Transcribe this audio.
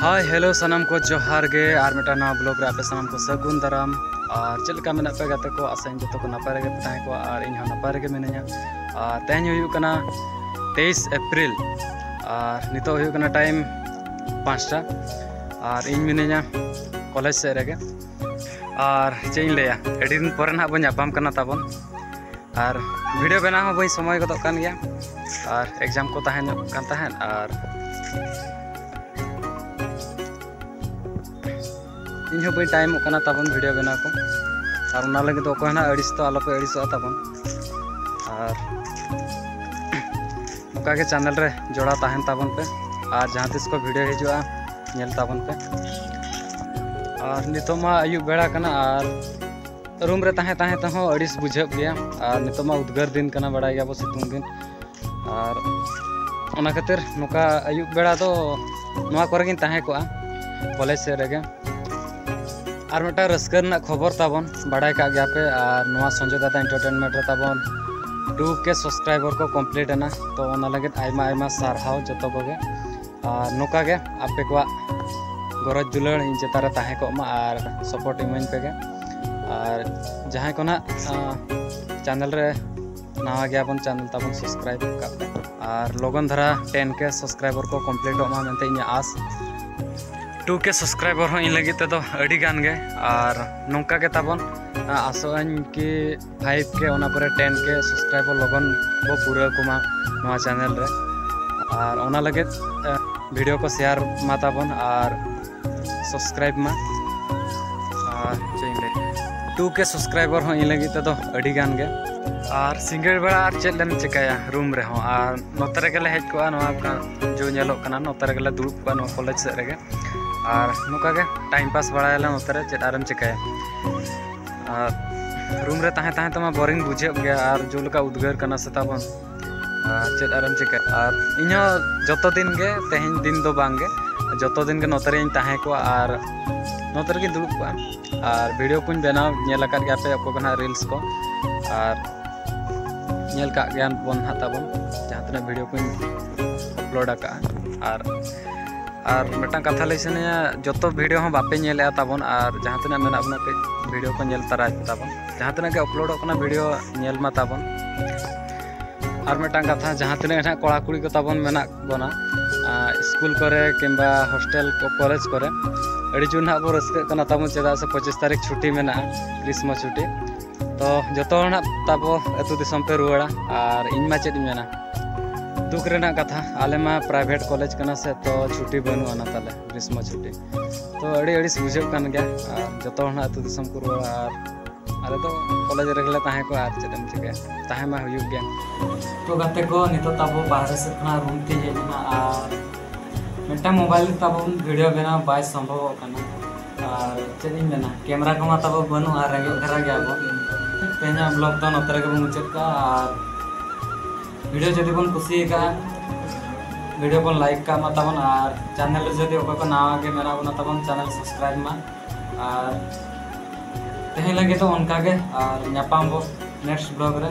Hi hello सनम को जोहार गे और मेटा ब्लॉग आपे सनम को सगुन दाराम और चल का मेना पे गाते को आसाइन जो को नपाय रे ताहे को और इन नपाय रे मिनया और हुई कना 23 अप्रैल और नितो टाइम पाँचटा और इन मिनया कॉलेज से रे और चेन लिया एडी दिन पर ना बन नापाम कना ताबन और वीडियो बना भाई समय गया और एग्ज़ाम को तहन और इन हो टाइम तबन वीडियो बना को और ना लगे तो कोई ना अड़िस तो आलोपे अड़िसो तबन और नौका के चैनल रे जोड़ा तहन तबन पे और जहाँ तिस को भिडियो हजूआ नेल तबन पे और नितोमा अयुब बेड़ा कना और रूम रे तहे तहे तहो अड़िस बुझब गया और नितोमा उद्गार दिन कना बड़ा गया बो सितुंग दिन और खातिर नौका अयुब बेड़ा तो कॉलेज से रेगे और मिट्टा रस्कर खबर तबन बड़ा पे और नुआ संजय दादा एंटरटेनमेंट रे तबन। के सब्सक्राइबर को कंप्लीट है तो ओना लगे आयमा आयमा कोगे आपे को गरज दुलड़ इन चेतारे ताहे को, मा और सपोर्ट इमाइन पे और जहाँ को ना चैनल रे नवा गया बन चैनल तबन सब्सक्राइब का और लोगन धरा 10 के सब्सक्राइबर को मेनते इन आस। टू के सब्सक्राइबर हो इन लगे तो अड़ी गान गे और नौका के तबन कि फाइव के ओना पर टेन के सब्सक्राइबर लगन को पूरा कुमा नवा चैनल रे। और ओना लगे वीडियो को शेयर मा तबन और सब्सक्राइब मा। और टू के सब्सक्राइबर हो इन लगे तो अड़ी गान गे और सिंगल बेड़ा और चेक लेन चिकाया रूम रे हो। और नोतरे गेले हेज जो नोतरे गेले दुड़ुब को कॉलेज से नुका के टाइम पास बड़ा नोते चेद आरम चिकाया रूम रे तहे तहे तमा बोरिंग बुझे गया और जो लका उद्गार कना से ताबन चेद आरम चिकाया और इन जो दिन के तेहन दिन दो बांगे जो दिन के नोते रे तहे को और नोते रे दुड़ुब को और वीडियो को बनाव नेल अकाद गया पे को कना रील्स को। और नेल का बन ताबन जहाँ तना वीडियो को अपलोड का और और मिट्टा कथा लै सनिया जो वीडियो हम बापे नेले तबन और जहाँ तना मेना बना पे वीडियो को नेल तराय तबन जहाँ तना के अपलोड करना वीडियो नेल मा तबन और मिट्टा कथा जहाँ तना ना कड़ा कुड़ी को तबन मेना बना स्कूल करे किंबा हॉस्टल को कॉलेज करे अड़ी जुन ना बो रस्क कना तबन चेदा से पच्चीस तारीख छुट्टी मेना क्रिसमस छुट्टी तो जो तबो अतु दिसम पे रुआड़ा और इन मा चेद मेना दुख रेना कथा। आले मा प्राइवेट कॉलेज करना से तो छुट्टी बनू आना ताले, ग्रीष्म छुट्टी। तो अड़ी अड़ी बुझे कान गया जो ना अतु दिसम को रुआड़ा और आले तो कॉलेज रेगले ताहे को आज चेदम चिके, ताहे मा हुयुग गया। तो गाते को नितो ताबो बाहर से खना रूम ते हेजना और मिटा मोबाइल ताबो वीडियो बना बाय संभव चेदिन कैमरा को मा बनू और रेगे, घरा गया बो। ब्लॉग तो के वीडियो जो बन कुसी का, वीडियो बन लाइक का मतबन और चैनल जो को के मेरा बना तबन चैनल सब्सक्राइब मा और तेहे लगे तो उनका के और नेक्स्ट ब्लॉग रे।